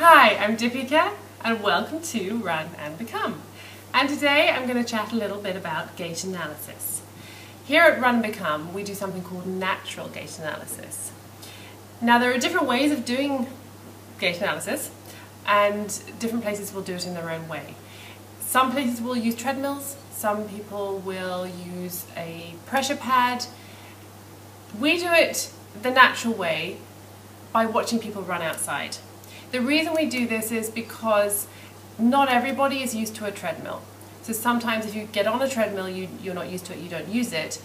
Hi, I'm Deepika and welcome to Run and Become. And today I'm going to chat a little bit about gait analysis. Here at Run and Become we do something called natural gait analysis. Now there are different ways of doing gait analysis and different places will do it in their own way. Some places will use treadmills, some people will use a pressure pad. We do it the natural way by watching people run outside. The reason we do this is because not everybody is used to a treadmill. So sometimes if you get on a treadmill, you, you're not used to it, you don't use it,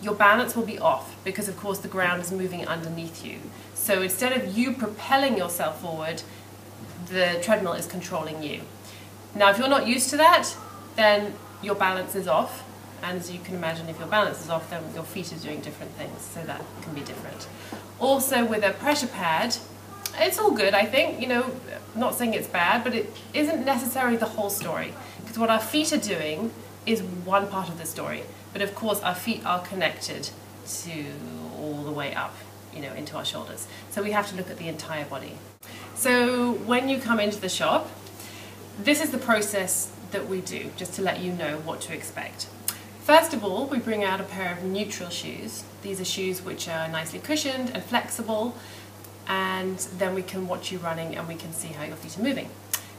your balance will be off because of course the ground is moving underneath you. So instead of you propelling yourself forward, the treadmill is controlling you. Now if you're not used to that, then your balance is off and as you can imagine if your balance is off then your feet are doing different things so that can be different. Also with a pressure pad it's all good, I think. You know, not saying it's bad, but it isn't necessarily the whole story. Because what our feet are doing is one part of the story. But of course, our feet are connected to all the way up, you know, into our shoulders. So we have to look at the entire body. So when you come into the shop, this is the process that we do, just to let you know what to expect. First of all, we bring out a pair of neutral shoes. These are shoes which are nicely cushioned and flexible and then we can watch you running and we can see how your feet are moving.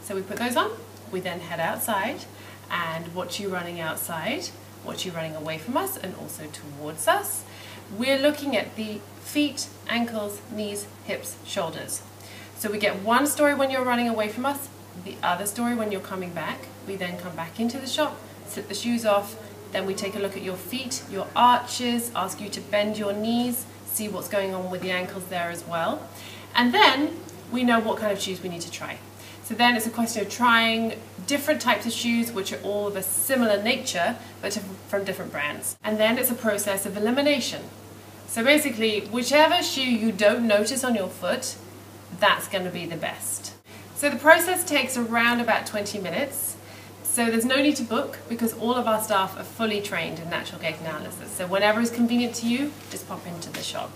So we put those on, we then head outside and watch you running outside, watch you running away from us and also towards us. We're looking at the feet, ankles, knees, hips, shoulders. So we get one story when you're running away from us, the other story when you're coming back. We then come back into the shop, slip the shoes off, then we take a look at your feet, your arches, ask you to bend your knees, see what's going on with the ankles there as well. And then we know what kind of shoes we need to try. So then it's a question of trying different types of shoes which are all of a similar nature but from different brands. And then it's a process of elimination. So basically, whichever shoe you don't notice on your foot, that's going to be the best. So the process takes around about 20 minutes. So there's no need to book because all of our staff are fully trained in natural gait analysis. So whenever is convenient to you, just pop into the shop.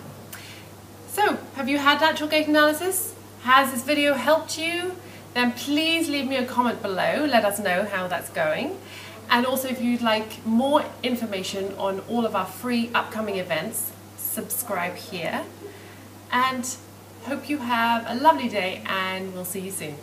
So, have you had natural gait analysis? Has this video helped you? Then please leave me a comment below, let us know how that's going. And also if you'd like more information on all of our free upcoming events, subscribe here. And hope you have a lovely day and we'll see you soon.